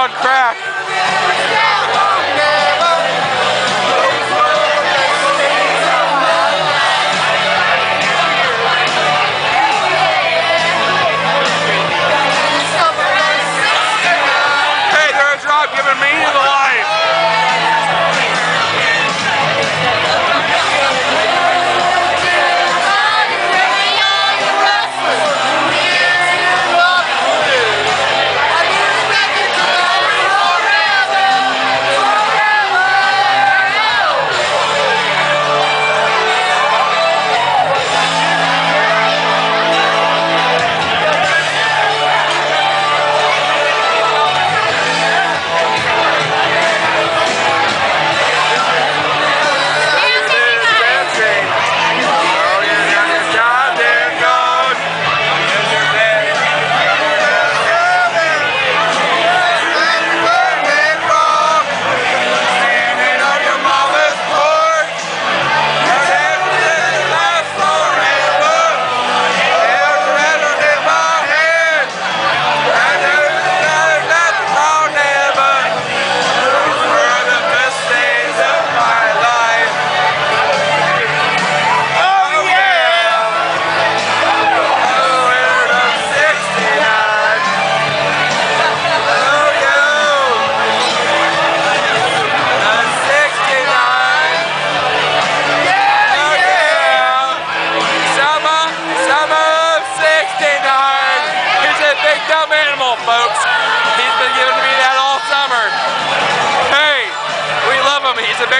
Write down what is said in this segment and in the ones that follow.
on crack.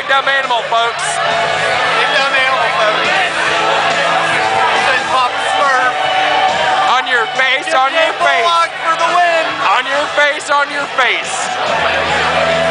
Big dumb animal, folks. Big dumb animal, folks. It says Pop Smurf. On your face, on your face. For the win. On your face, on your face.